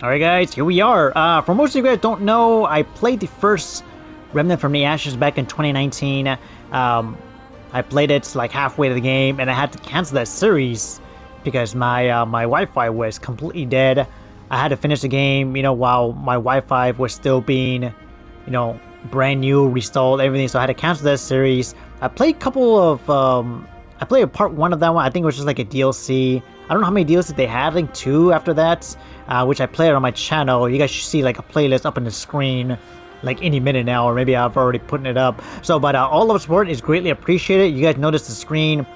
Alright guys, here we are. Uh, for most of you guys don't know, I played the first Remnant from the Ashes back in 2019. Um, I played it like halfway to the game and I had to cancel that series because my uh, my Wi-Fi was completely dead. I had to finish the game, you know, while my Wi-Fi was still being, you know, brand new, restalled, everything. So I had to cancel that series. I played a couple of, um, I played a part one of that one. I think it was just like a DLC. I don't know how many deals DLCs they. I think two after that, uh, which I played on my channel. You guys should see like a playlist up on the screen like any minute now, or maybe I've already put it up. So, but uh, all of support is greatly appreciated. You guys notice the screen.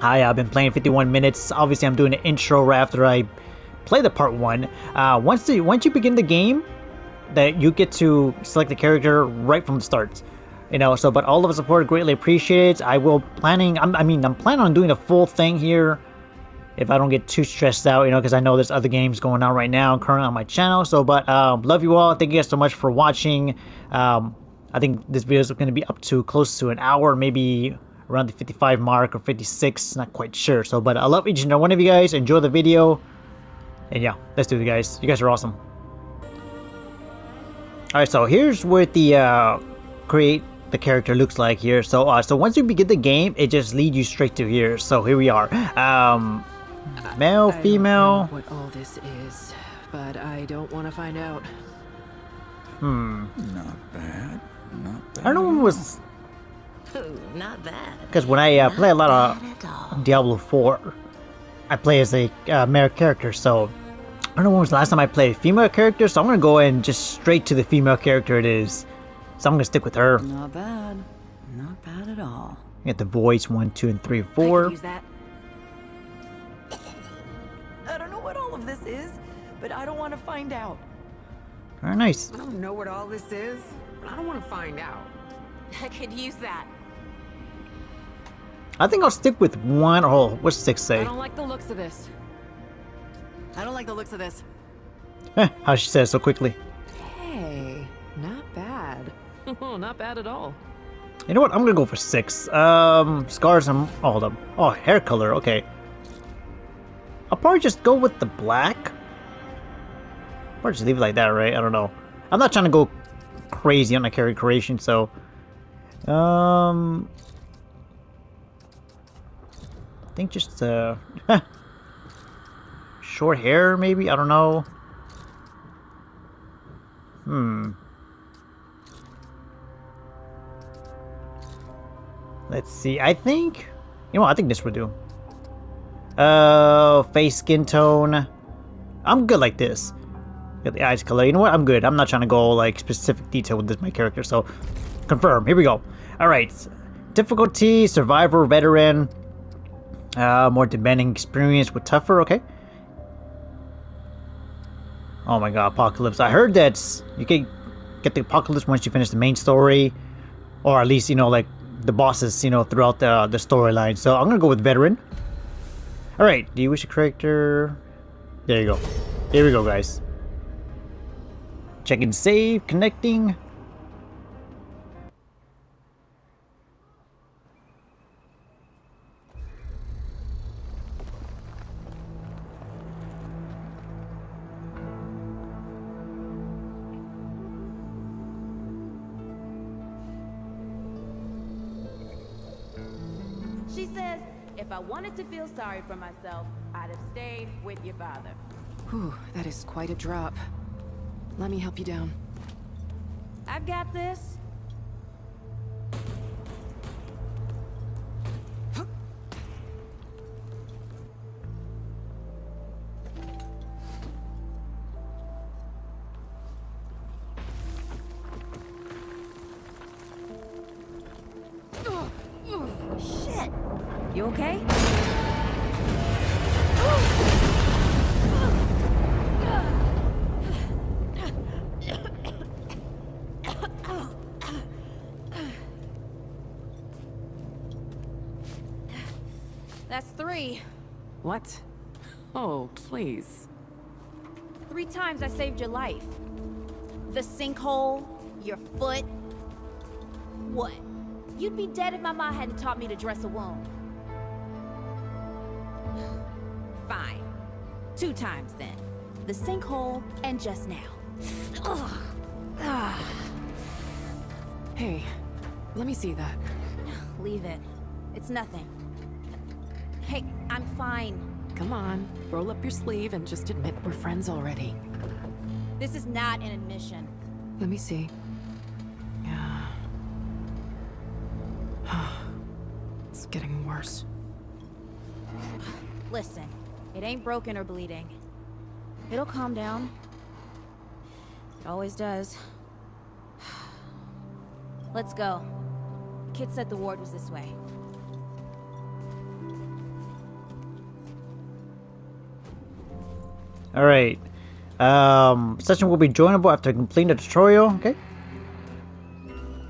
I, have been playing 51 minutes. Obviously, I'm doing an intro right after I play the part one. Uh, once the once you begin the game, that you get to select the character right from the start. You know, so but all of the support greatly appreciated. I will planning. I'm, I mean, I'm planning on doing a full thing here if I don't get too stressed out, you know, because I know there's other games going on right now currently on my channel. So, but um, love you all. Thank you guys so much for watching. Um, I think this video is going to be up to close to an hour, maybe around the 55 mark or 56, not quite sure. So, but I love each and every one of you guys. Enjoy the video. And yeah, let's do it, guys. You guys are awesome. Alright, so here's what the uh, create the character looks like here. So, uh, so once you begin the game, it just leads you straight to here. So here we are. Um, Male, I female. what all this is, but I don't want to find out. Hmm. Not bad. Not bad. I don't know when was Ooh, not bad. because when I uh, play a lot of bad at all. Diablo 4, I play as a uh, male character. So I don't know when was the last time I played a female character. So I'm gonna go and just straight to the female character it is. So I'm gonna stick with her. Not bad. Not bad at all. Get the voice one, two, and three, I could four. use that. Find out. Very nice. I don't know what all this is, but I don't want to find out. I could use that. I think I'll stick with one. Oh, what's six say? I say? don't like the looks of this. I don't like the looks of this. Eh, how she says so quickly. Hey, not bad. not bad at all. You know what? I'm gonna go for six. Um, scars and oh, hold up. Oh, hair color. Okay. I'll probably just go with the black. Or just leave it like that, right? I don't know. I'm not trying to go crazy on the character creation, so um, I think just uh, short hair, maybe. I don't know. Hmm. Let's see. I think, you know, I think this would do. Uh, face skin tone. I'm good like this. Got the eyes color. You know what? I'm good. I'm not trying to go like specific detail with this my character. So, confirm. Here we go. All right. Difficulty: Survivor, Veteran. Uh, more demanding experience with tougher. Okay. Oh my god, Apocalypse. I heard that you can get the Apocalypse once you finish the main story. Or at least, you know, like the bosses, you know, throughout the, the storyline. So I'm gonna go with Veteran. Alright, do you wish a character? There you go. Here we go, guys. Checking save, connecting. She says, if I wanted to feel sorry for myself, I'd have stayed with your father. Whew, that is quite a drop. Let me help you down. I've got this. Three times I saved your life. The sinkhole, your foot. What? You'd be dead if my mom hadn't taught me to dress a wound. Fine. Two times then. the sinkhole, and just now. Hey, let me see that. leave it. It's nothing. Hey, I'm fine. Come on, roll up your sleeve and just admit we're friends already. This is not an admission. Let me see. Yeah. it's getting worse. Listen, it ain't broken or bleeding. It'll calm down. It always does. Let's go. Kid said the ward was this way. Alright. Um, session will be joinable after completing the tutorial, okay?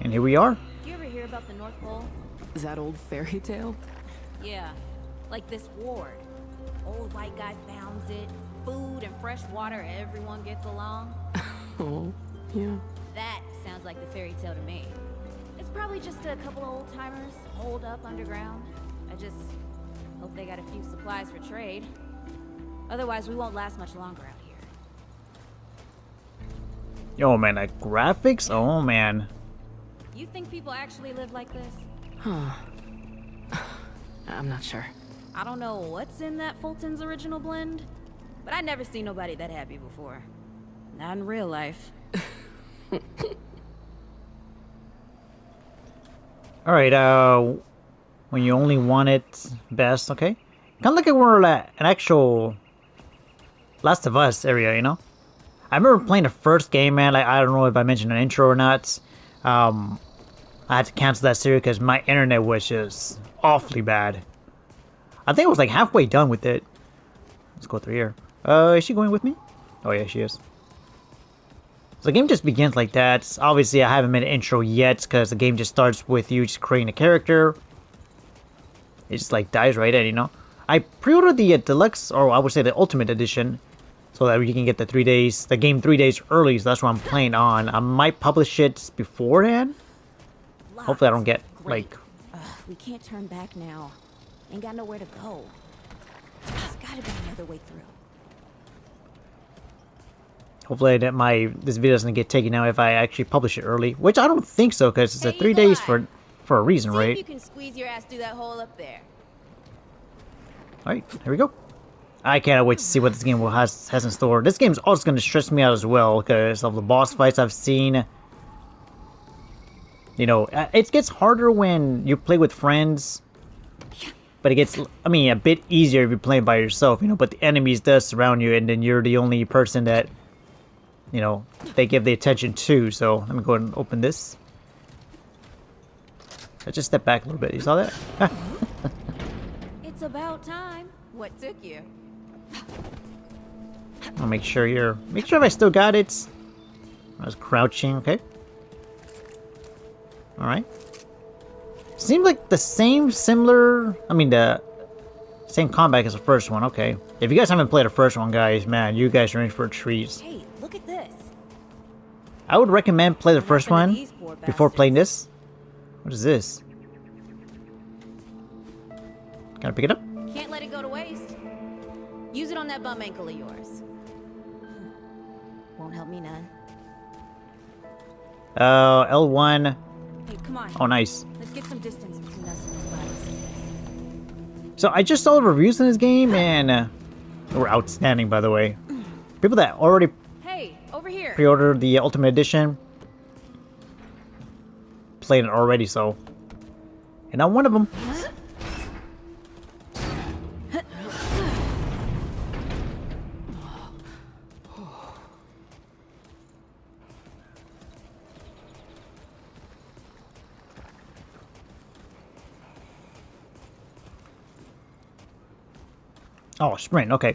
And here we are. You ever hear about the North Pole? Is that old fairy tale? Yeah, like this ward. Old white guy founds it. Food and fresh water, everyone gets along. Oh, yeah. That sounds like the fairy tale to me. It's probably just a couple of old timers holed up underground. I just hope they got a few supplies for trade. Otherwise, we won't last much longer out here. Yo, man, like graphics? Oh, man. You think people actually live like this? Huh. I'm not sure. I don't know what's in that Fulton's original blend, but I never seen nobody that happy before. Not in real life. Alright, uh, when you only want it best, okay? Kind of like we're at an actual Last of Us area, you know? I remember playing the first game, man. Like, I don't know if I mentioned an intro or not. Um, I had to cancel that series because my internet was just awfully bad. I think I was like halfway done with it. Let's go through here. Uh, is she going with me? Oh yeah, she is. So the game just begins like that. Obviously, I haven't made an intro yet because the game just starts with you just creating a character. It just like dies right in, you know. I pre-ordered the uh, deluxe, or I would say the ultimate edition, so that you can get the three days, the game three days early. So that's what I'm playing on. I might publish it beforehand. Hopefully, I don't get Great. like Ugh, we can't turn back now. Ain't got nowhere to go. There's gotta be another way through. Hopefully that my this video doesn't get taken out if I actually publish it early, which I don't think so because it's a three days for for a reason, See right? you can squeeze your ass through that hole up there. All right, here we go. I cannot wait to see what this game will has has in store. This game's also going to stress me out as well because of the boss fights I've seen. You know, uh, it gets harder when you play with friends, but it gets, I mean, a bit easier if you're playing by yourself. You know, but the enemies does surround you, and then you're the only person that, you know, they give the attention to. So let me go ahead and open this. I just stepped back a little bit. You saw that? About time. What took you? I'll make sure you're. Make sure if I still got it. I was crouching, okay. Alright. Seems like the same, similar. I mean, the same combat as the first one, okay. If you guys haven't played the first one, guys, man, you guys are in for a treat. Hey, look at this. I would recommend play the first one before playing this. What is this? I pick it up? Can't let it go to waste. Use it on that bum ankle of yours. Won't help me none. Uh, L1. Hey, come on. Oh, nice. Let's get some distance between us and these bodies. So I just saw the reviews in this game, and uh, they were outstanding, by the way. People that already Hey, over here. pre-ordered the Ultimate Edition played it already, so. And I'm one of them. Oh, sprint, okay.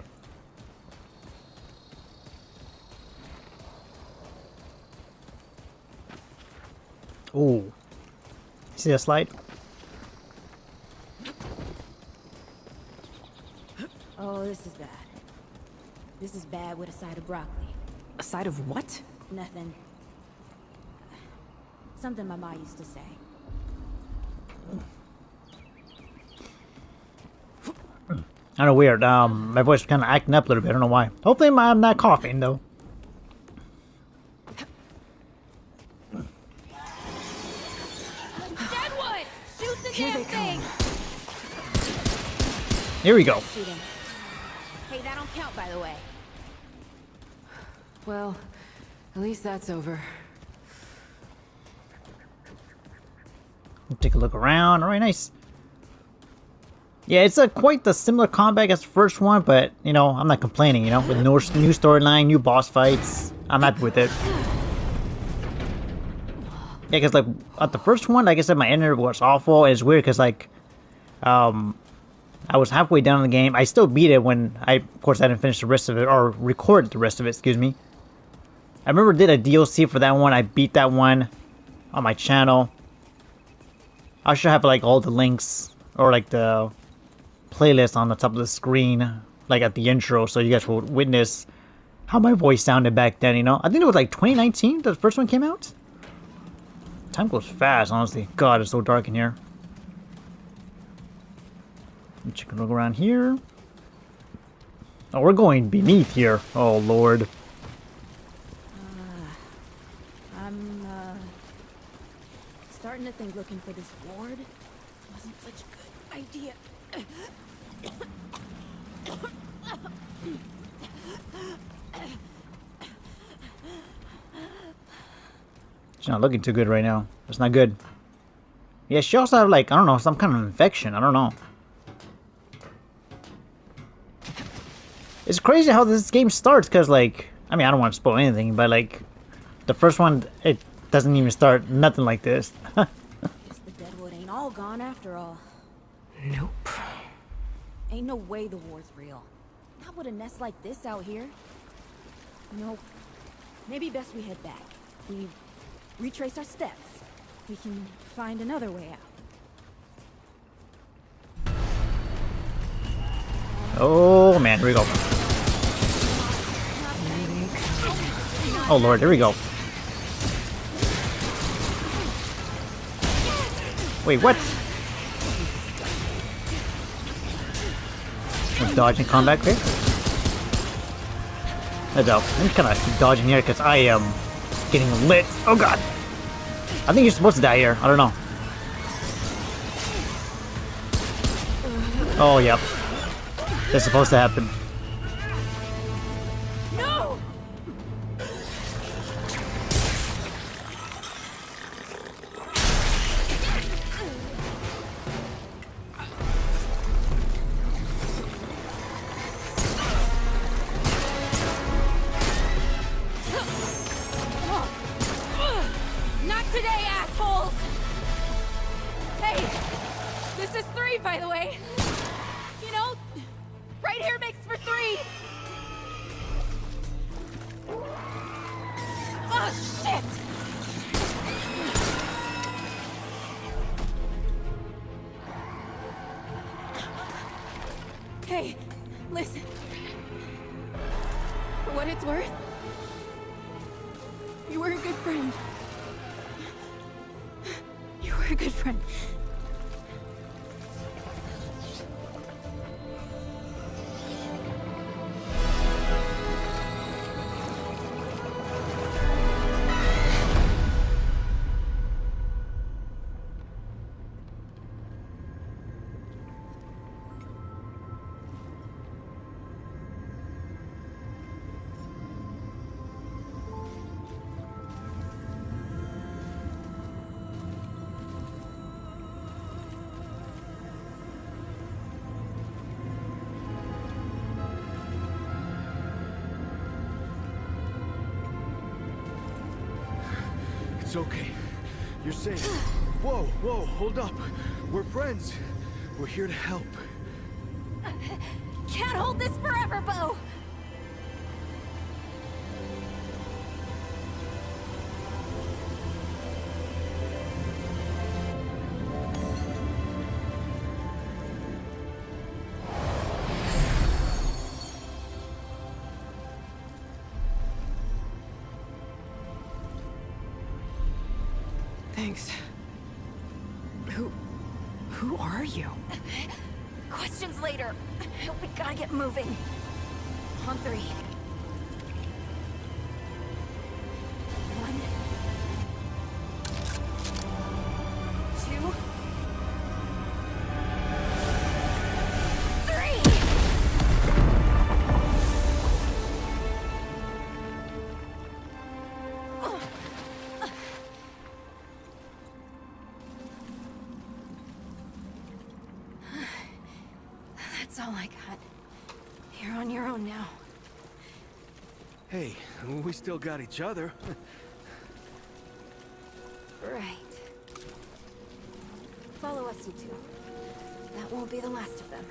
Ooh. See that slide? Oh, this is bad. This is bad with a side of broccoli. A side of what? Nothing. Something my ma used to say. Kind of weird. Um, my voice is kind of acting up a little bit. I don't know why. Hopefully, I'm not coughing though. Deadwood! Shoot the Here damn thing! Here we go. Hey, that don't count, by the way. Well, at least that's over. Take a look around. All right, nice. Yeah, it's a quite the similar combat as the first one, but you know, I'm not complaining. You know, with no new storyline, new boss fights, I'm happy with it. Yeah, because like at the first one, like I said, my internet was awful. It's weird because like, um, I was halfway down in the game. I still beat it when I, of course, I didn't finish the rest of it or record the rest of it. Excuse me. I remember did a DLC for that one. I beat that one on my channel. I should have like all the links or like the playlist on the top of the screen, like at the intro, so you guys will witness how my voice sounded back then. You know, I think it was like 2019 that the first one came out. Time goes fast, honestly. God, it's so dark in here. Chicken look around here. Oh, we're going beneath here. Oh lord. I'm, uh... Starting to think looking for this ward wasn't such a good idea. She's not looking too good right now. That's not good. Yeah, she also have like, I don't know, some kind of infection. I don't know. It's crazy how this game starts, because like, I mean, I don't want to spoil anything, but like, the first one, it doesn't even start nothing like this. Guess the Deadwood ain't all gone after all. Nope. Ain't no way the war's real. Not with a nest like this out here. Nope. Maybe best we head back. We retrace our steps. We can find another way out. oh man, here we go. Oh lord, here we go. Wait, what? I'm dodging combat quick. Let's go. I'm just kind of dodging here because I am getting lit. Oh god. I think you're supposed to die here. I don't know. Oh, yep. That's supposed to happen. It's okay. You're safe. Whoa, whoa, hold up. We're friends. We're here to help. Can't hold this forever, Bo! Moving. On three. That's all I got. You're on your own now. Hey, we still got each other. Right. Follow us, you two. That won't be the last of them.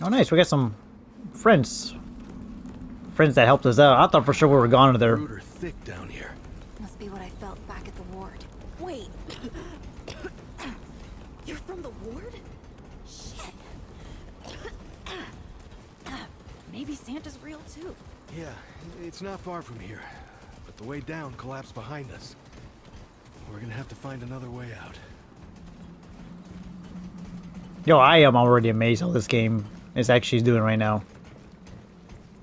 Oh, nice. We got some friends. Friends that helped us out. I thought for sure we were gone to there. Rooter thick down here. Must be what I felt back at the ward. Wait. You're from the ward? Shit. Maybe Santa's real too. Yeah, it's not far from here. But the way down collapsed behind us. We're gonna have to find another way out. Yo, I am already amazed how this game is actually doing right now.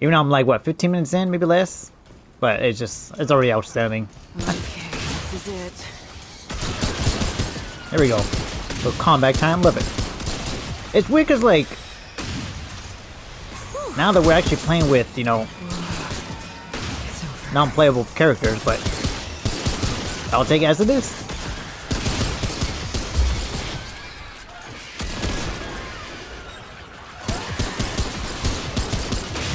Even though I'm like, what, 15 minutes in, maybe less? But it's just, it's already outstanding. Okay, this is it. There we go. So combat time, love it. It's weird because, like, now that we're actually playing with, you know, non-playable characters, but I'll take it as it is.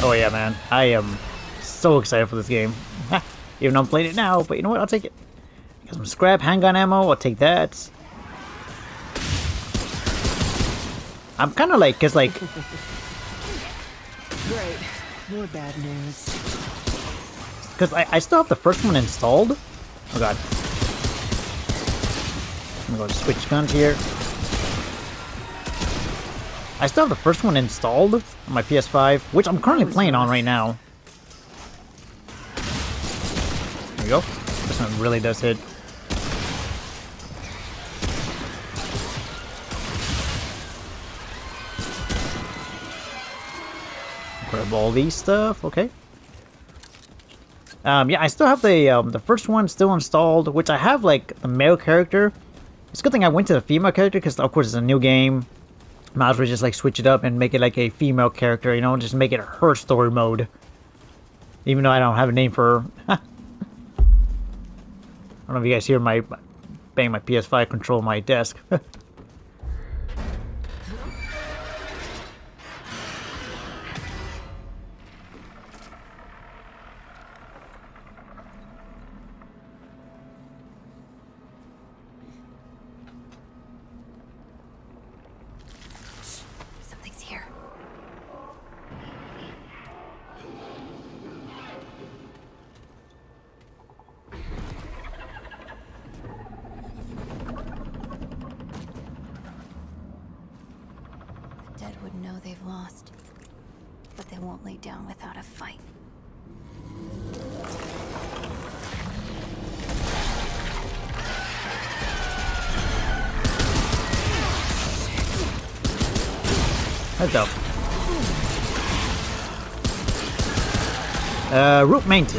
Oh yeah, man. I am so excited for this game. Even though I'm playing it now, but you know what? I'll take it. Got some scrap handgun ammo. I'll take that. I'm kind of like, cause like, Great. More bad news. Because I, I still have the first one installed. Oh god. I'm to switch guns here. I still have the first one installed on my PS5, which I'm currently playing on right now. There we go. This one really does hit. Grab all these stuff, okay. Um, yeah, I still have the um, the first one still installed, which I have like the male character. It's a good thing I went to the female character because of course it's a new game. Might as well just like switch it up and make it like a female character, you know, just make it her story mode. Even though I don't have a name for her. I don't know if you guys hear my bang my PS5 control my desk.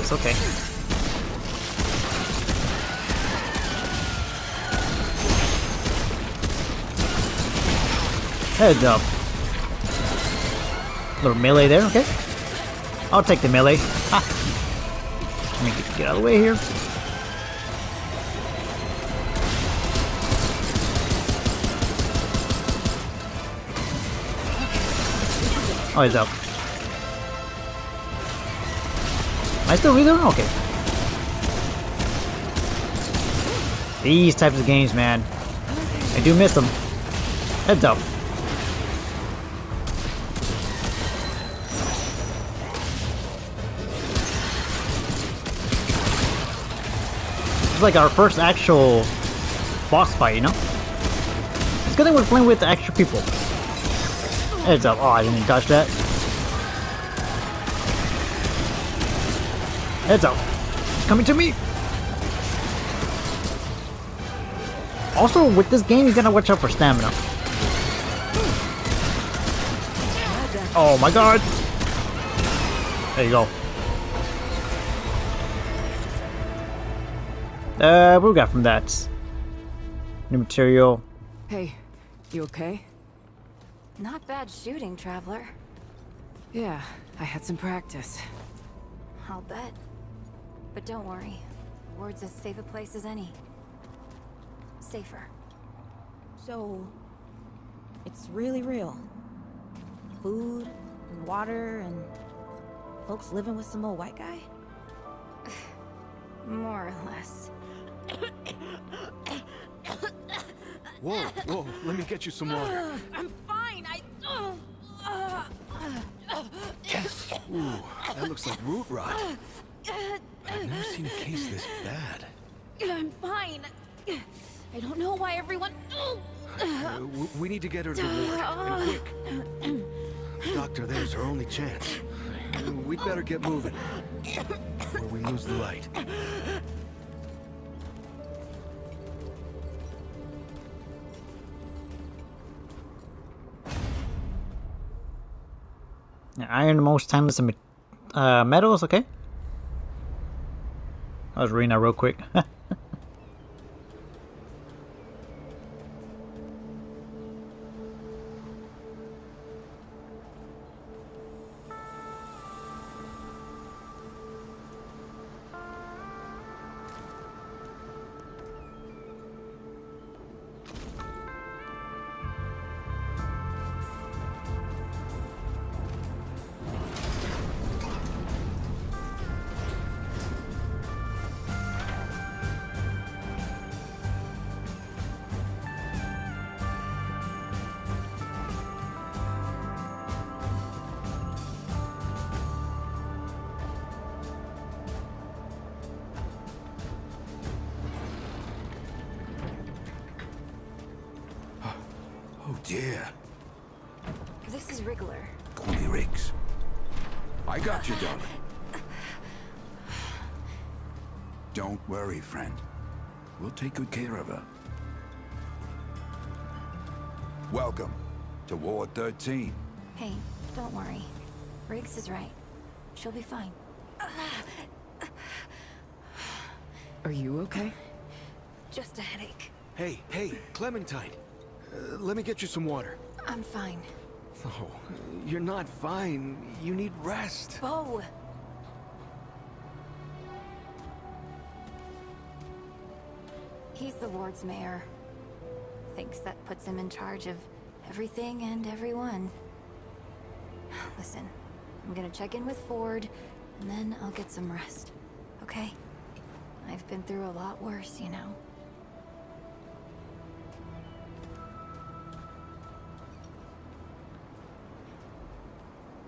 mantis, okay. Heads up. Little melee there, okay. I'll take the melee. Ha! Let me get, get out of the way here. Oh, he's up. Am I still reloading? Okay. These types of games, man. I do miss them. Heads up. It's like our first actual boss fight, you know? It's good thing we're playing with extra people. Heads up. Oh, I didn't even touch that. Heads up. It's coming to me. Also, with this game, you gotta watch out for stamina. Oh my god. There you go. Uh, what we got from that? New material. Hey, you okay? Not bad shooting, Traveler. Yeah, I had some practice. I'll bet. But don't worry. The Ward's as safe a place as any. Safer. So, it's really real. Food, and water, and folks living with some old white guy? More or less. Whoa, whoa, let me get you some water. I'm fine. I. Ooh, that looks like root rot. I've never seen a case this bad. I'm fine. I don't know why everyone. Uh, we need to get her to the ward, and quick. Doctor, there's our only chance. We'd better get moving, or we lose the light. Iron most timeless of uh, metals, okay? I was reading that real quick. We'll take good care of her. Welcome to Ward 13. Hey, don't worry. Riggs is right. She'll be fine. Are you okay? Just a headache. Hey, hey, Clementine. Uh, let me get you some water. I'm fine. Oh, you're not fine. You need rest. Bo! The ward's mayor. Thinks that puts him in charge of everything and everyone. Listen, I'm gonna check in with Ford, and then I'll get some rest. Okay? I've been through a lot worse, you know.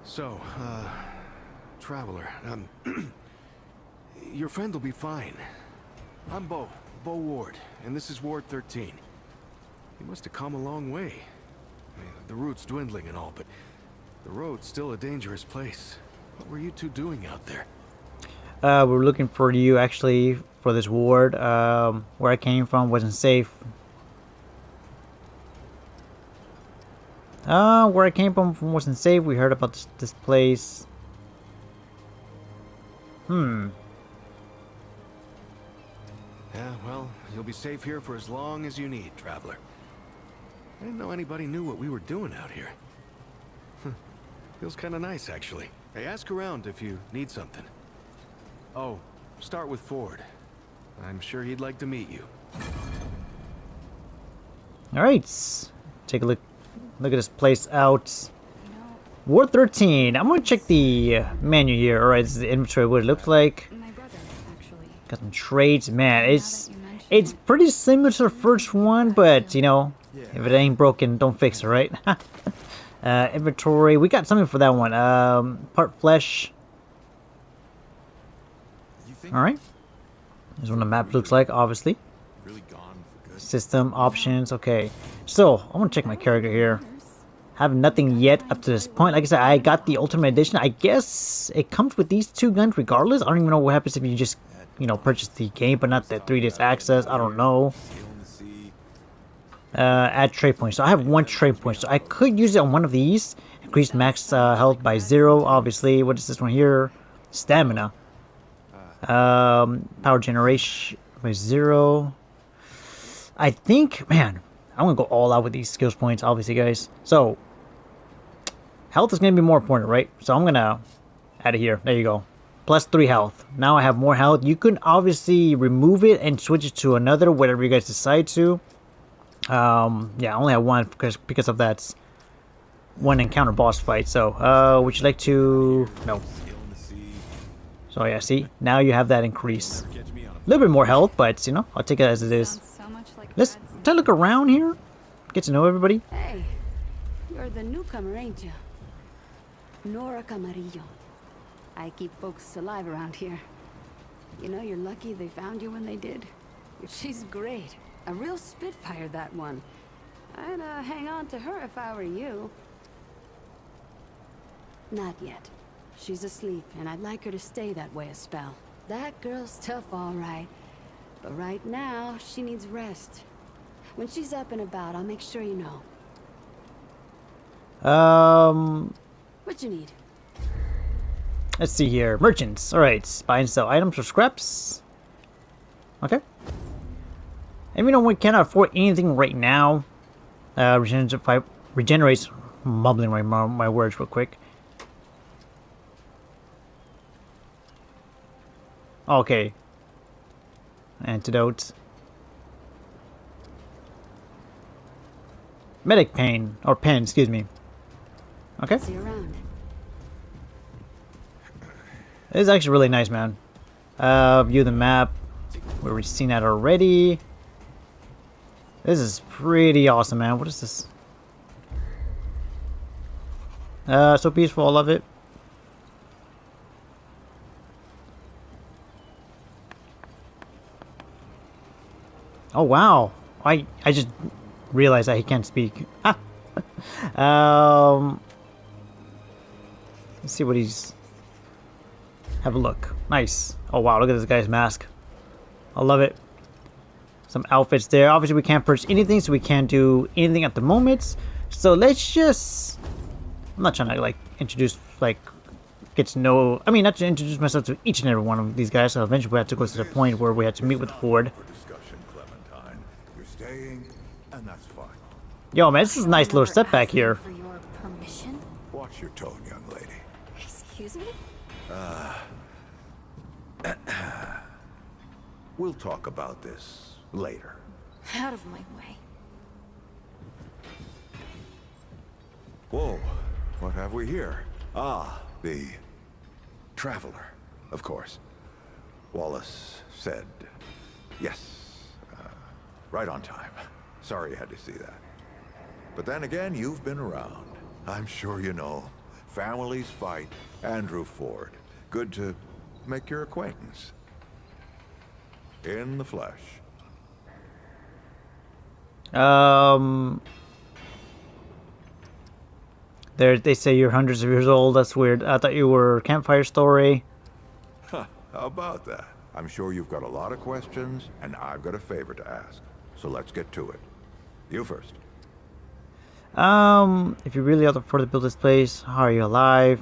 So, uh, Traveler, um, your friend will be fine. I'm Bo, Bo Ward, and this is Ward 13. You must have come a long way. I mean, the route's dwindling and all, but the road's still a dangerous place. What were you two doing out there? Uh, we're looking for you actually for this ward. Um, where I came from wasn't safe. Uh, where I came from wasn't safe. We heard about this, this place. Hmm. Yeah, well, you'll be safe here for as long as you need, Traveler. I didn't know anybody knew what we were doing out here. Feels kind of nice, actually. Hey, ask around if you need something. Oh, start with Ford. I'm sure he'd like to meet you. All right. Take a look. Look at this place out. Ward 13. I'm gonna check the menu here. All right, this is the inventory. What it looks like. Got some trades, man. It's it's pretty similar to the first one, but you know, if it ain't broken, don't fix it, right? uh, inventory. We got something for that one. Um, part flesh. All right. This is what the map looks like, obviously. System options. Okay. So I'm gonna check my character here. Have nothing yet up to this point. Like I said, I got the Ultimate Edition. I guess it comes with these two guns regardless. I don't even know what happens if you just, you know, purchase the game but not the 3 days access. I don't know. Uh, add trade points. So I have one trade point. So I could use it on one of these. Increase max uh, health by zero, obviously. What is this one here? Stamina. Um, power generation by zero. I think, man, I'm gonna go all out with these skills points, obviously, guys. So, health is gonna be more important, right? So I'm gonna add it here. There you go. Plus three health. Now I have more health. You can obviously remove it and switch it to another, whatever you guys decide to. Um, yeah, I only have one because because of that one encounter boss fight. So, uh, would you like to? No. So yeah, see, now you have that increase. A little bit more health, but you know, I'll take it as it is. Sounds so much like Let's take a look around here. Get to know everybody. Hey, you're the newcomer, ain't you? Nora Camarillo. I keep folks alive around here. You know, you're lucky they found you when they did. She's great. A real spitfire, that one. I'd uh, hang on to her if I were you. Not yet. She's asleep, and I'd like her to stay that way a spell. That girl's tough, all right. But right now, she needs rest. When she's up and about, I'll make sure you know. Um, What you need? Let's see here. Merchants. All right, buy and sell items or scraps. Okay. We know we cannot afford anything right now. Uh, regenerates, regenerates mumbling my my words real quick. Okay. Antidote. Medic pain or pen, excuse me. Okay. See you around. This is actually really nice, man. Uh, view the map. Where We've seen that already. This is pretty awesome, man. What is this? Uh, so peaceful. I love it. Oh wow! I I just realized that he can't speak. um, let's see what he's. Have a look. Nice. Oh wow, look at this guy's mask. I love it. Some outfits there. Obviously we can't purchase anything, so we can't do anything at the moment. So let's just... I'm not trying to like introduce, like, get to know... I mean, not to introduce myself to each and every one of these guys, so eventually we have to go to the point where we have to meet with Ford. For. You're staying, and that's fine. Yo, man, this is a nice little Remember setback asking here. For your permission? Watch your tone, young lady. Excuse me? We'll talk about this later. Out of my way. Whoa, what have we here? Ah, the Traveler, of course. Wallace said yes. Uh, right on time. Sorry you had to see that. But then again, you've been around. I'm sure you know. Families fight. Andrew Ford. Good to make your acquaintance. In the flesh. Um... There, they say you're hundreds of years old. That's weird. I thought you were campfire story. Huh, how about that? I'm sure you've got a lot of questions, and I've got a favor to ask. So let's get to it. You first. Um, if you really are afford to build this place, how are you alive?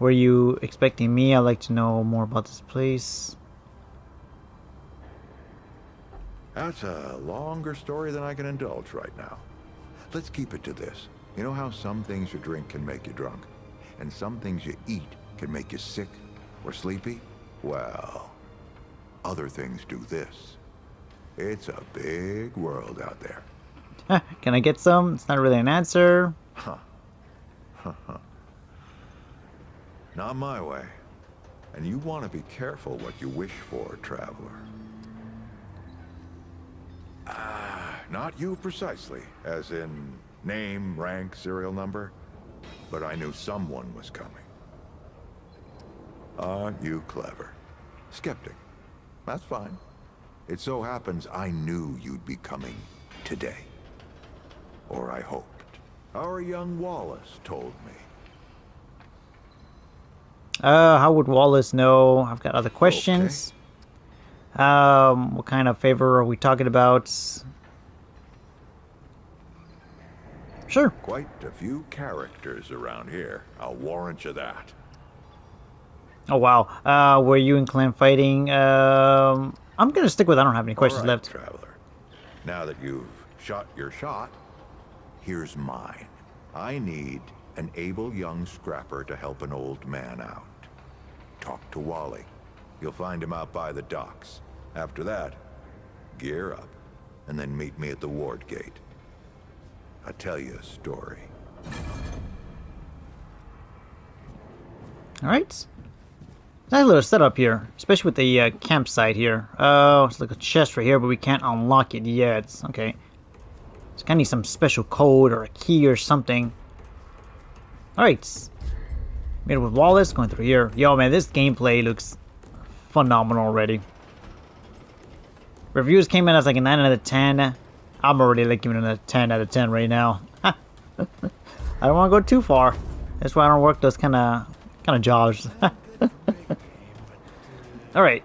Were you expecting me? I'd like to know more about this place. That's a longer story than I can indulge right now. Let's keep it to this. You know how some things you drink can make you drunk? And some things you eat can make you sick or sleepy? Well, other things do this. It's a big world out there. Can I get some? It's not really an answer. Not my way. And you want to be careful what you wish for, traveler. Ah, not you precisely, as in name, rank, serial number. But I knew someone was coming. Aren't you clever? Skeptic. That's fine. It so happens I knew you'd be coming today. Or I hoped. Our young Wallace told me. Uh, how would Wallace know? I've got other questions. Um, what kind of favor are we talking about? Sure. Quite a few characters around here. I'll warrant you that. Oh wow. Uh, were you in clan fighting? Um, I'm gonna stick with. I don't have any questions All right, left. traveler. Now that you've shot your shot, here's mine. I need an able young scrapper to help an old man out. Talk to Wally. You'll find him out by the docks. After that, gear up, and then meet me at the ward gate. I'll tell you a story. All right. Nice little setup here, especially with the uh, campsite here. Oh, it's like a chest right here, but we can't unlock it yet. Okay. It's gonna need some special code or a key or something. Alright. Made it with Wallace, going through here. Yo, man, this gameplay looks phenomenal already. Reviews came in as like a 9 out of 10. I'm already like giving it a 10 out of 10 right now. I don't want to go too far. That's why I don't work those kind of kind of jobs. All right,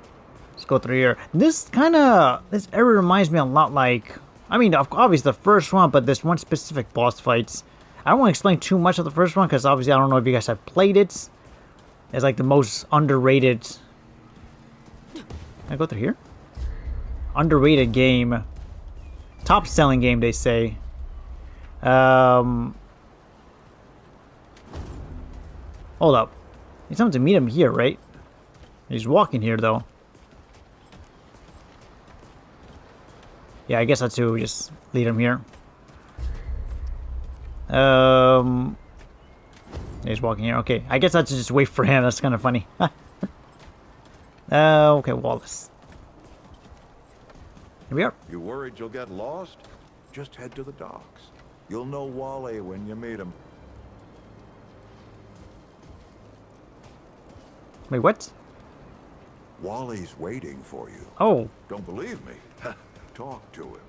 let's go through here. This kind of this area reminds me a lot like I mean, obviously the first one, but this one specific boss fights. I don't want to explain too much of the first one because obviously I don't know if you guys have played it. It's like the most underrated. Can I go through here? Underrated game. Top selling game, they say. Um. Hold up. He's something to meet him here, right? He's walking here, though. Yeah, I guess that's who. Just lead him here. Um. He's walking here. Okay, I guess I should just wait for him. That's kind of funny. uh, okay, Wallace. Here we are. You worried you'll get lost? Just head to the docks. You'll know Wally when you meet him. Wait, what? Wally's waiting for you. Oh, Don't believe me? Talk to him.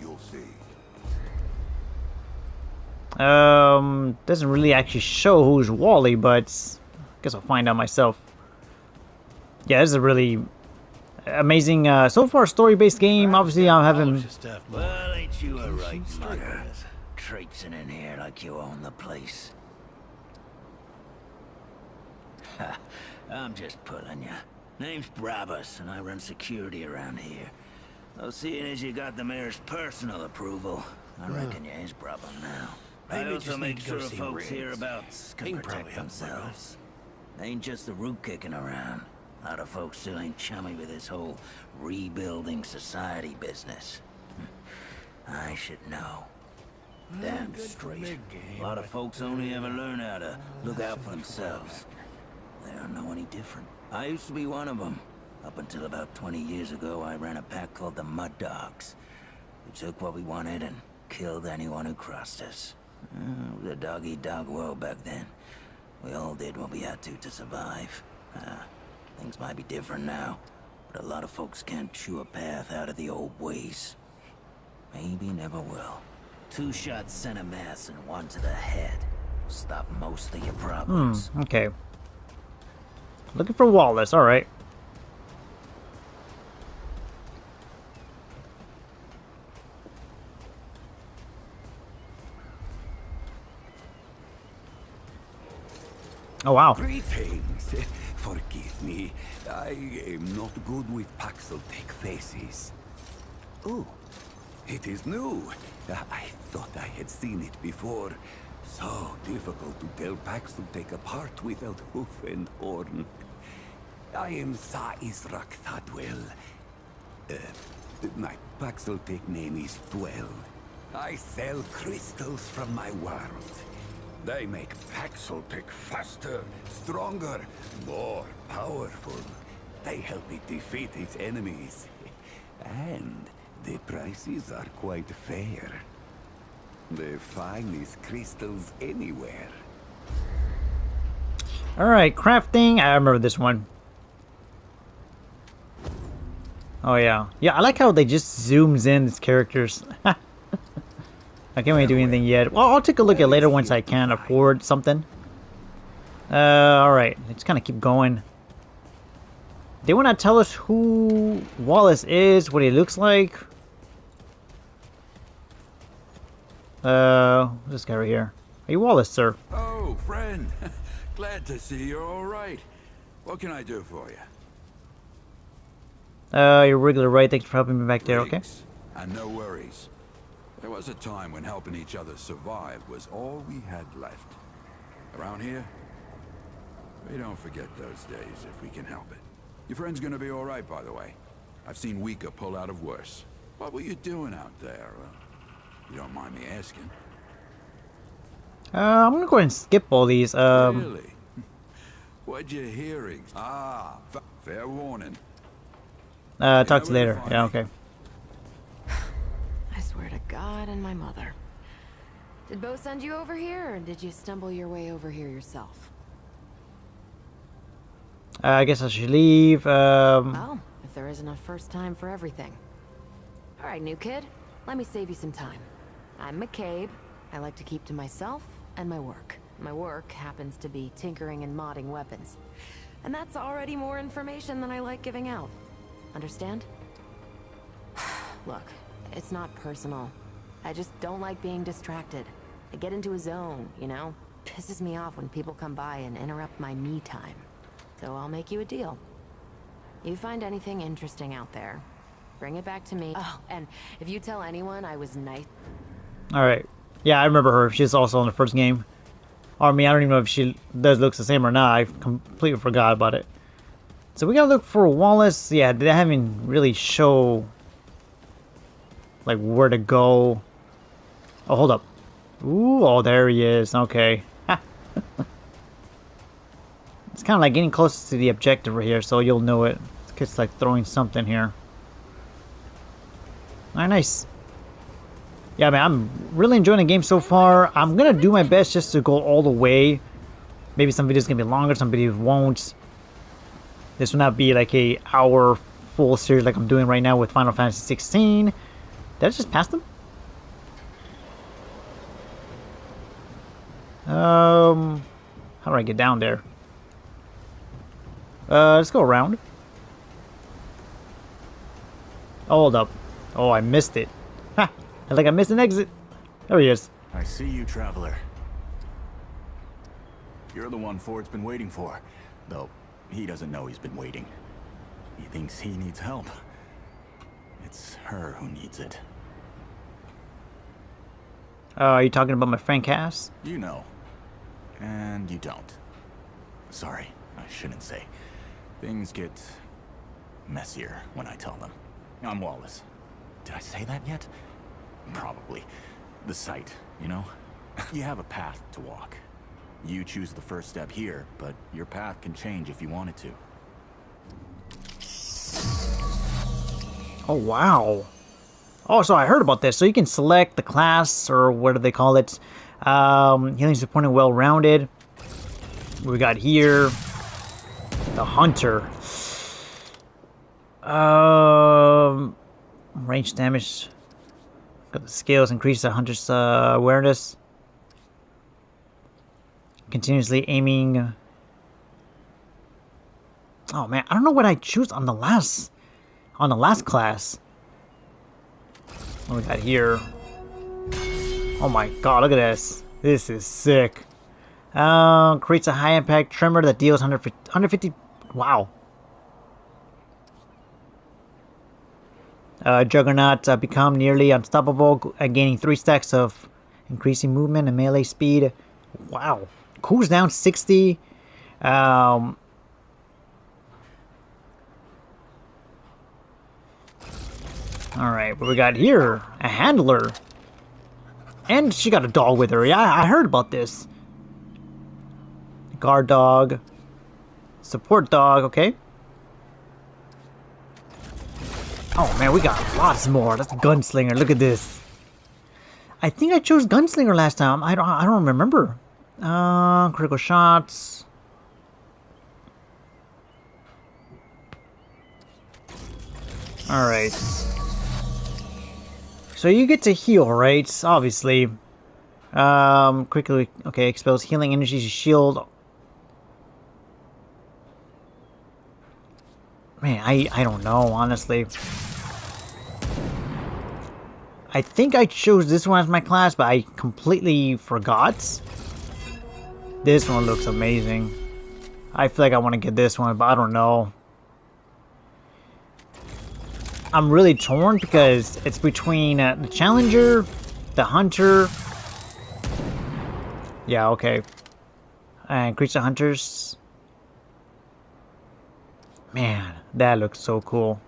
You'll see. Um, doesn't really actually show who's Wally, but I guess I'll find out myself. Yeah, this is a really amazing, uh, so far story-based game. Obviously, I'm having. Well, ain't you a right mugger? Traipsing in here like you own the place. I'm just pulling you. Name's Brabus, and I run security around here. Though seeing as you got the mayor's personal approval, I reckon you ain't his problem now. I Maybe also just make sure folks hereabouts can protect probably help with themselves. Ain't just the root kicking around. A lot of folks still ain't chummy with this whole rebuilding society business. Hmm. I should know. Damn straight. A lot of folks only ever learn how to look out for themselves. They don't know any different. I used to be one of them. Up until about 20 years ago, I ran a pack called the Mud Dogs. We took what we wanted and killed anyone who crossed us. Uh, it was a dog-eat-dog world back then. We all did what we had to to survive. Uh, things might be different now, but a lot of folks can't chew a path out of the old ways. Maybe never will. Two shots sent a mass and one to the head. Stop most of your Hmm. problems. Okay. Looking for Wallace. All Oh wow. Greetings. Forgive me. I am not good with Paxeltech faces. Oh, it is new. I thought I had seen it before. So difficult to tell Paxeltech apart without hoof and horn. I am Sa Israk Thadwell. Uh, my Paxeltech name is Dwell. I sell crystals from my world. They make Paxeltech faster, stronger, more powerful. They help it defeat its enemies. And the prices are quite fair. The finest crystals anywhere. All right, crafting. I remember this one. Oh yeah, yeah. I like how they just zooms in these characters. I can't really do anything yet. Well, I'll take a look at later once I can afford something. Uh, alright. Let's kind of keep going. They want to tell us who Wallace is, what he looks like. Uh, this guy right here. Are you Wallace, sir? Oh, friend. Glad to see you're all right. What can I do for you? Uh, you're regular, right? Thanks for helping me back there, okay? And no worries. There was a time when helping each other survive was all we had left. Around here, we don't forget those days if we can help it. Your friend's gonna be alright, by the way. I've seen weaker pull out of worse. What were you doing out there? Uh, you don't mind me asking. Uh, I'm gonna go ahead and skip all these. Um, really? What'd you hearing? Ah, fair warning. Uh, talk to you later. Yeah, okay. I swear to God and my mother. Did Bo send you over here, or did you stumble your way over here yourself? Uh, I guess I should leave. Um, Well, if there isn't a first time for everything. Alright, new kid. Let me save you some time. I'm McCabe. I like to keep to myself and my work. My work happens to be tinkering and modding weapons. And that's already more information than I like giving out. Understand? Look, it's not personal. I just don't like being distracted. I get into a zone, you know? Pisses me off when people come by and interrupt my me time. So I'll make you a deal. You find anything interesting out there, bring it back to me. Oh, and if you tell anyone I was nice... Alright. Yeah, I remember her. She's also in the first game. Or, I mean, I don't even know if she does looks the same or not. I completely forgot about it. So we gotta look for Wallace. Yeah, they haven't really show like where to go. Oh, hold up. Ooh, oh, there he is. Okay. it's kind of like getting close to the objective right here, so you'll know it. It's like throwing something here. Alright, nice. Yeah, man, I'm really enjoying the game so far. I'm gonna do my best just to go all the way. Maybe some videos gonna be longer, some videos won't. This will not be like a hour full series like I'm doing right now with Final Fantasy 16. Did I just pass them? Um, how do I get down there? Uh, let's go around. Hold up. Oh, I missed it. Ha! I think I missed an exit. There he is. I see you, Traveler. You're the one Ford's been waiting for. Though, he doesn't know he's been waiting. He thinks he needs help. It's her who needs it. Uh, are you talking about my friend Cass? You know. And you don't. Sorry, I shouldn't say. Things get messier when I tell them. I'm Wallace. Did I say that yet? Probably. The site, you know? you have a path to walk. You choose the first step here, but your path can change if you wanted to. Oh, wow. Oh, so I heard about this. So you can select the class, or what do they call it? Um, healing support and well-rounded. We got here the hunter. Um, range damage. Got the scales increase the hunter's uh, awareness. Continuously aiming. Oh man, I don't know what I choose on the last on the last class. What we got here? Oh my god, look at this. This is sick. Uh, creates a high impact tremor that deals 150, 150 wow. Uh, Juggernaut uh, become nearly unstoppable, uh, gaining 3 stacks of increasing movement and melee speed. Wow. Cools down 60. Um, Alright, what we got here? A handler. And she got a dog with her. Yeah, I heard about this. Guard dog. Support dog, okay. Oh man, we got lots more. That's gunslinger. Look at this. I think I chose gunslinger last time. I don't. I don't remember. Uh, critical shots. All right. So you get to heal, right? Obviously. Um, quickly, okay, expels healing energy to shield. Man, I, I don't know, honestly. I think I chose this one as my class, but I completely forgot. This one looks amazing. I feel like I want to get this one, but I don't know. I'm really torn because it's between uh, the Challenger, the Hunter. Yeah, okay. And the Hunters. Man, that looks so cool.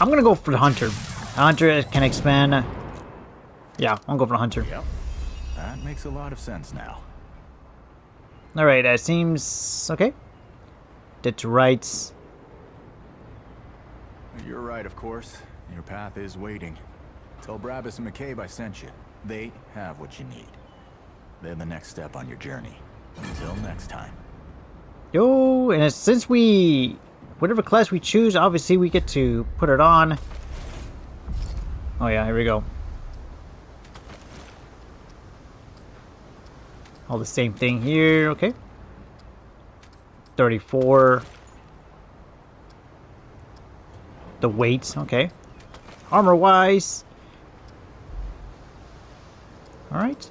I'm gonna go for the Hunter. The Hunter can expand. Yeah, I'll go for the Hunter. Yep. That makes a lot of sense now. Alright, that seems okay. To rights. You're right, of course. Your path is waiting. Tell Brabus and McCabe I sent you. They have what you need. They're the next step on your journey. Until next time. Yo, and since we... Whatever class we choose, obviously we get to put it on. Oh yeah, here we go. All the same thing here, okay. 34. The weights, okay. Armor-wise. Alright.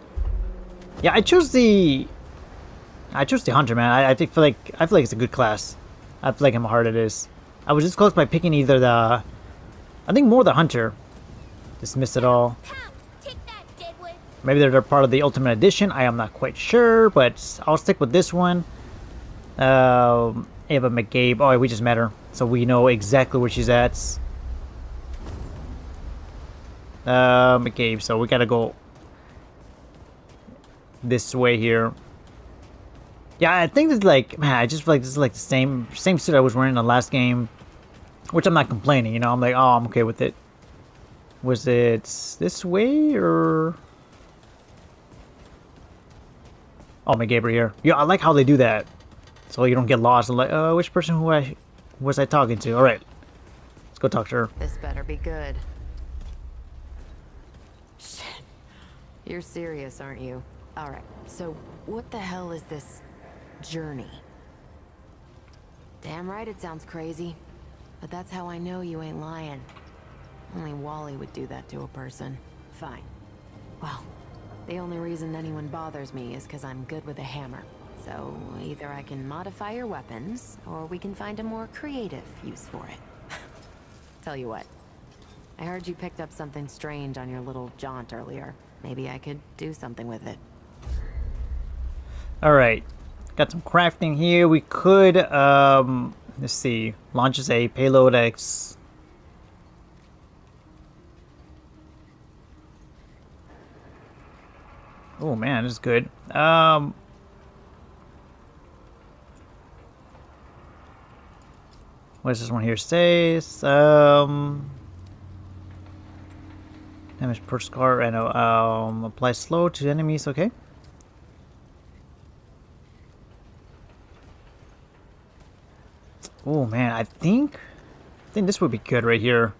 Yeah, I chose the... I chose the Hunter, man. I, I think feel like I feel like it's a good class. I feel like how hard it is. I was just close by picking either the... I think more the Hunter. Dismiss it all. Maybe they're part of the Ultimate Edition. I am not quite sure, but I'll stick with this one. Um, Ava McCabe. Oh, we just met her, so we know exactly where she's at. Uh, McCabe. So we gotta go this way here. Yeah, I think it's like, man, I just feel like this is like the same same suit I was wearing in the last game, which I'm not complaining. You know, I'm like, oh, I'm okay with it. Was it this way or? Oh, McGaber here. Yeah, I like how they do that, so you don't get lost. I'm like, uh, which person who I was I talking to? All right, let's go talk to her. This better be good. Shit, you're serious, aren't you? All right. So, what the hell is this journey? Damn right, it sounds crazy, but that's how I know you ain't lying. Only Wally would do that to a person. Fine. Well, the only reason anyone bothers me is because I'm good with a hammer. So either I can modify your weapons, or we can find a more creative use for it. Tell you what, I heard you picked up something strange on your little jaunt earlier. Maybe I could do something with it. Alright, got some crafting here. We could, um, let's see, launches a payload X. Oh man, this is good. Um, what does this one here say? Um, damage per scar and um, apply slow to enemies. Okay. Oh man, I think I think this would be good right here.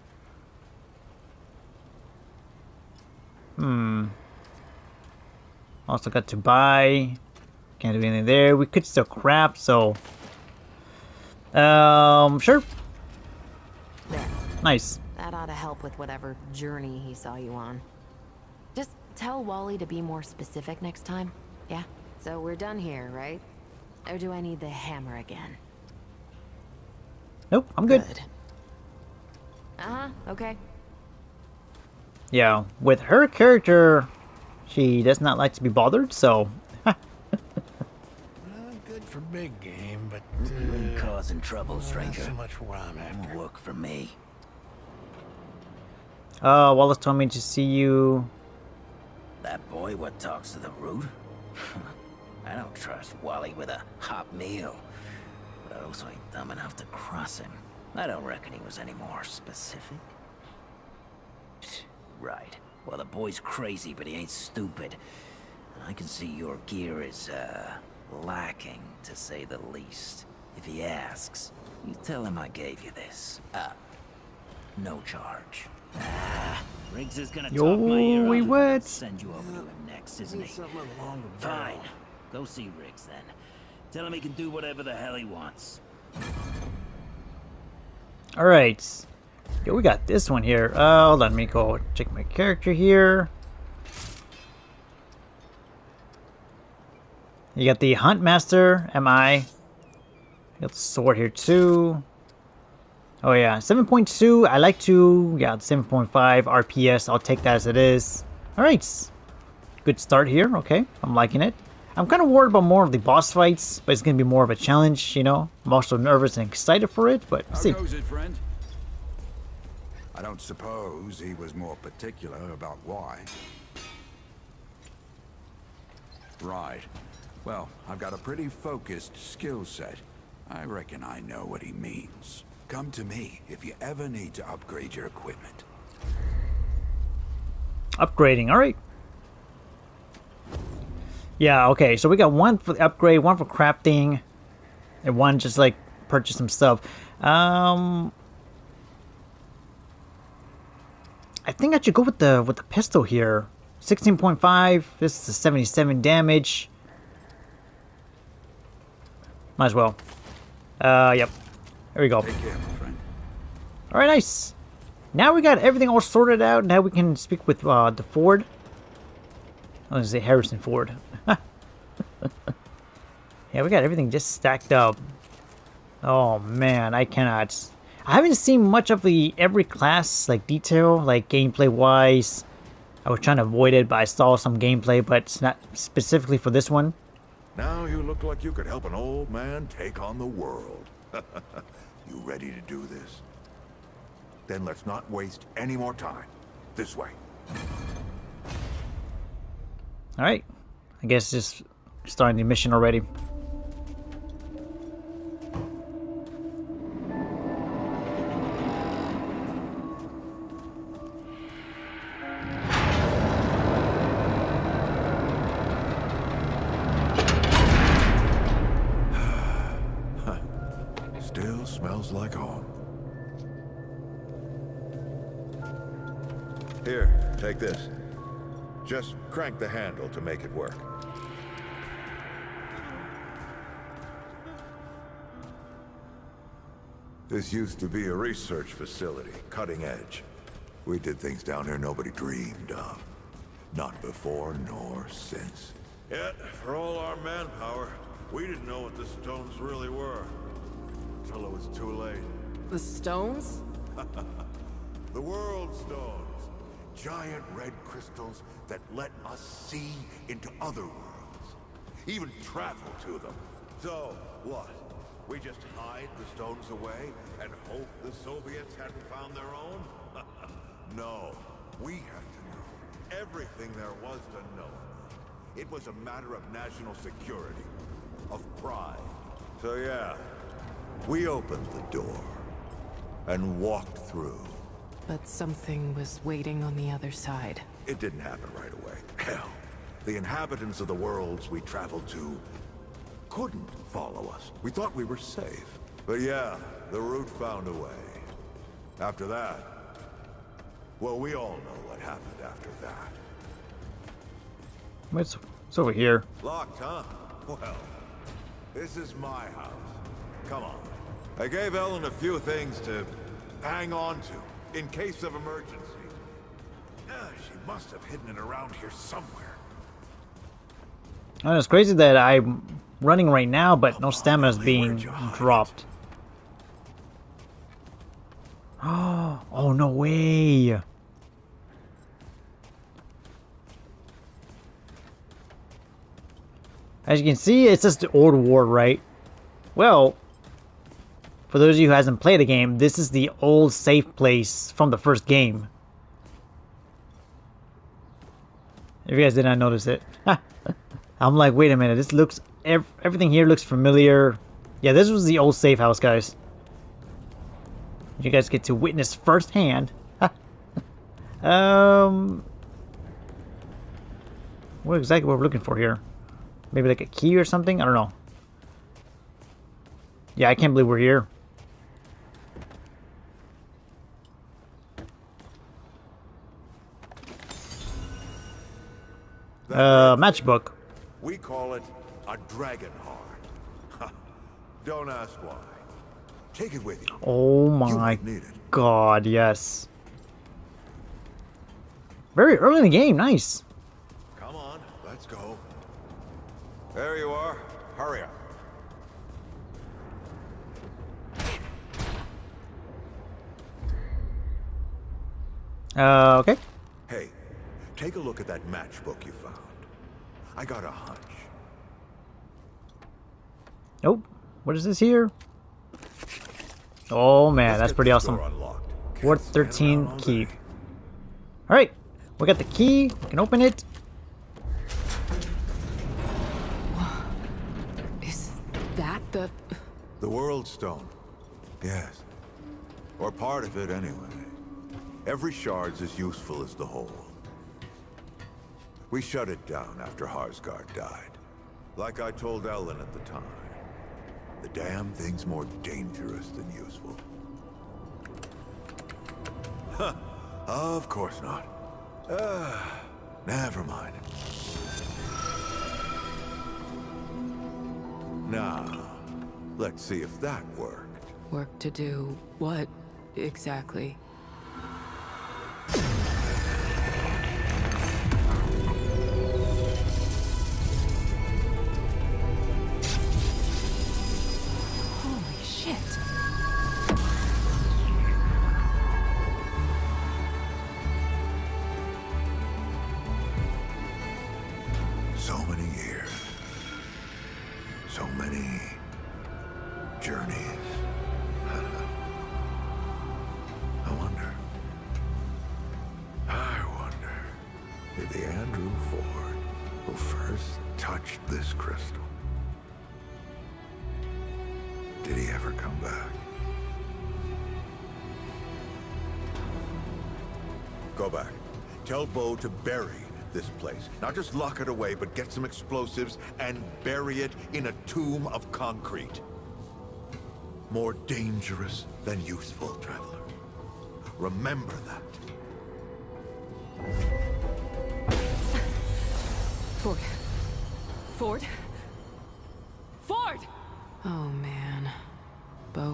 Hmm. Also got to buy. Can't do anything there. We could still craft, so um sure. There. Nice. That ought to help with whatever journey he saw you on. Just tell Wally to be more specific next time. Yeah? So we're done here, right? Or do I need the hammer again? Nope, I'm good. good. Uh-huh, okay. Yeah, with her character, she does not like to be bothered, so... well, good for big game, but... Uh, causing trouble, stranger. so much what I'm after. Work for me. Uh, Wallace told me to see you... That boy what talks to the root? I don't trust Wally with a hot meal. But I also ain't dumb enough to cross him. I don't reckon he was any more specific. Right. Well, the boy's crazy, but he ain't stupid. I can see your gear is, uh, lacking, to say the least. If he asks, you tell him I gave you this. Uh, no charge. Ah, Rigs is gonna Yo, talk my ear we off would. and Send you over to him next, isn't he? Fine. Go see Rigs then. Tell him he can do whatever the hell he wants. Alright. Yo, we got this one here. Uh, hold on, let me go check my character here. You got the Huntmaster, M1. You got the sword here too. Oh yeah, 7.2, I like to, yeah, 7.5 RPS, I'll take that as it is. Alright, good start here, okay, I'm liking it. I'm kind of worried about more of the boss fights, but it's going to be more of a challenge, you know. I'm also nervous and excited for it, but How see. goes it, friend? I don't suppose he was more particular about why. Right. Well, I've got a pretty focused skill set. I reckon I know what he means. Come to me if you ever need to upgrade your equipment. Upgrading, alright. Yeah, okay, so we got one for the upgrade, one for crafting, and one just like purchase some stuff. Um I think I should go with the with the pistol here. 16.5, this is 77 damage. Might as well. Uh yep. There we go. Care, my friend. Alright, nice. Now we got everything all sorted out. Now we can speak with uh, the Ford. I was going to say Harrison Ford. yeah, we got everything just stacked up. Oh man, I cannot. I haven't seen much of the every class like detail, like gameplay wise. I was trying to avoid it, but I saw some gameplay, but it's not specifically for this one. Now you look like you could help an old man take on the world. you ready to do this? Then let's not waste any more time. This way. Alright. I guess just starting the mission already. Crank the handle to make it work. This used to be a research facility, cutting edge. We did things down here nobody dreamed of. Not before nor since. Yet, for all our manpower, we didn't know what the stones really were. Until it was too late. The stones? The World Stones. Giant red crystals that let us see into other worlds. Even travel to them. So, what? We just hide the stones away and hope the Soviets hadn't found their own? no. We had to know everything there was to know. It was a matter of national security. Of pride. So yeah, we opened the door and walked through. But something was waiting on the other side. It didn't happen right away. Hell, the inhabitants of the worlds we traveled to couldn't follow us. We thought we were safe. But yeah, the root found a way. After that, well, we all know what happened after that. It's, it's over here. Locked, huh? Well, this is my house. Come on. I gave Ellen a few things to hang on to in case of emergency. Ah, she must have hidden it around here somewhere. It's crazy that I'm running right now, but no stamina is being dropped. Oh, no way. As you can see, it's just the old war, right? Well, for those of you who hasn't played the game, this is the old safe place from the first game. If you guys did not notice it. I'm like, wait a minute, this looks, ev everything here looks familiar. Yeah, this was the old safe house, guys. You guys get to witness firsthand. um, what exactly what we're looking for here? Maybe like a key or something? I don't know. Yeah, I can't believe we're here. Uh, matchbook. We call it a dragon heart. Don't ask why. Take it with you. Oh my god, yes. Very early in the game, nice. Come on, let's go. There you are. Hurry up. Uh, okay. Hey, take a look at that matchbook you found. I got a hunch. Nope. What is this here? Oh man, that's pretty awesome. Ward 13 key. Alright, we got the key. We can open it. Is that the... The World Stone. Yes. Or part of it, anyway. Every shard's as useful as the whole. We shut it down after Harsgard died. Like I told Ellen at the time. The damn thing's more dangerous than useful. Of course not. Uh, never mind. Now, let's see if that worked. Work to do what, exactly? Did he ever come back? Go back. Tell Bo to bury this place. Not just lock it away, but get some explosives and bury it in a tomb of concrete. More dangerous than useful, traveler. Remember that. Ford. Ford?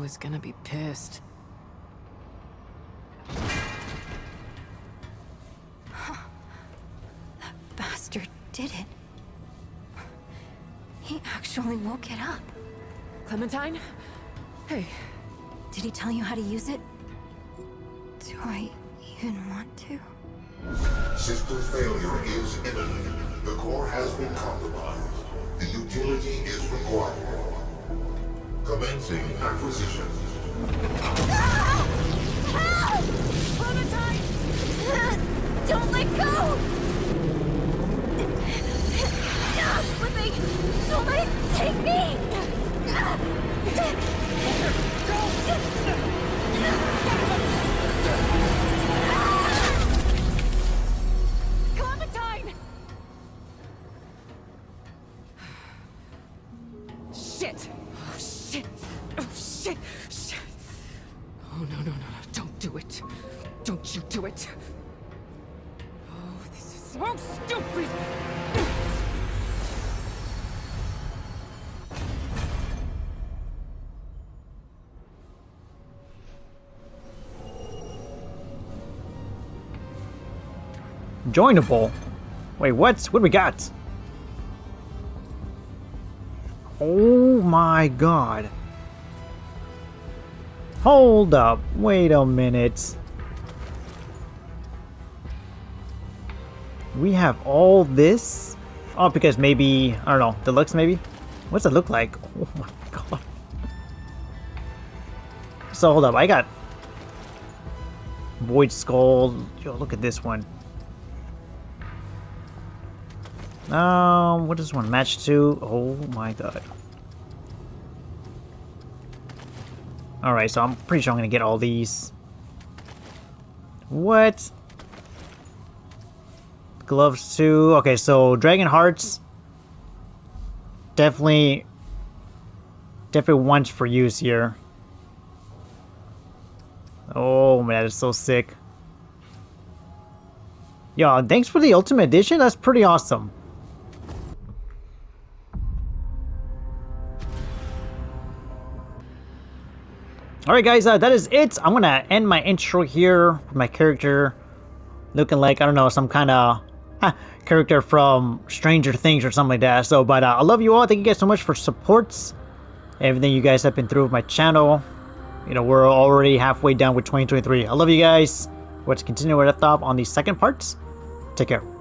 Bo is gonna be pissed. That bastard did it. He actually woke it up. Clementine? Hey. Did he tell you how to use it? Do I even want to? System failure is imminent. The core has been compromised. The utility is required. Commencing acquisition. Joinable. Wait, what? What do we got? Oh my god. Hold up. Wait a minute. We have all this? Oh, because maybe, I don't know, deluxe maybe? What's it look like? Oh my god. So hold up, I got Void Skull. Yo, look at this one. Um, what is one? Match two? Oh my god. Alright, so I'm pretty sure I'm gonna get all these. What? Gloves too. Okay, so Dragon Hearts. Definitely. Definitely ones for use here. Oh man, that is so sick. Yo, thanks for the Ultimate Edition. That's pretty awesome. Alright guys, uh, that is it. I'm gonna end my intro here with my character looking like, I don't know, some kind of huh, character from Stranger Things or something like that. So, but uh, I love you all. Thank you guys so much for supports. Everything you guys have been through with my channel. You know, we're already halfway done with 2023. I love you guys. Let's continue with the top on the second parts. Take care.